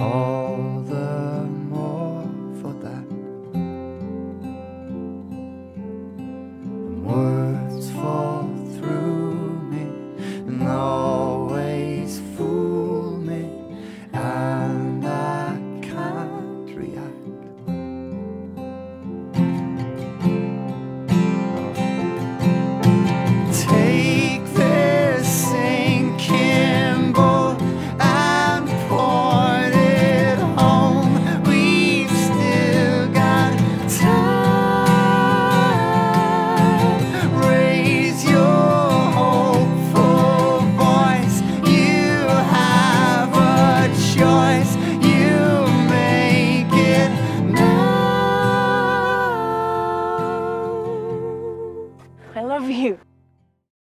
all. Love you.